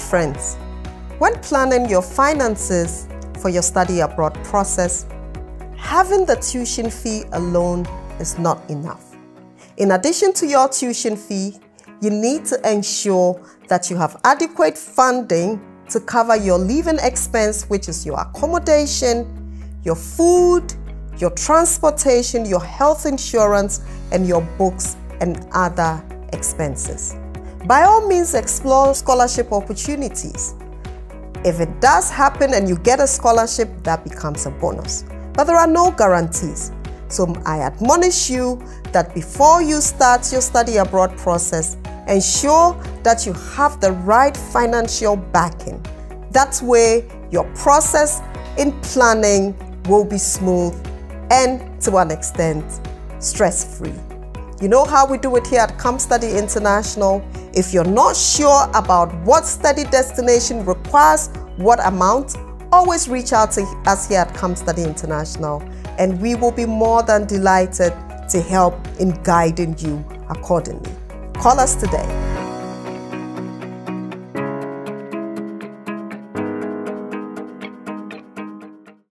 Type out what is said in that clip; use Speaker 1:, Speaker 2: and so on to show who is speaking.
Speaker 1: friends, when planning your finances for your study abroad process, having the tuition fee alone is not enough. In addition to your tuition fee, you need to ensure that you have adequate funding to cover your living expense, which is your accommodation, your food, your transportation, your health insurance, and your books and other expenses. By all means, explore scholarship opportunities. If it does happen and you get a scholarship, that becomes a bonus. But there are no guarantees. So I admonish you that before you start your study abroad process, ensure that you have the right financial backing. That way, your process in planning will be smooth and to an extent stress free. You know how we do it here at Come Study International? If you're not sure about what study destination requires what amount, always reach out to us here at Come Study International and we will be more than delighted to help in guiding you accordingly. Call us today.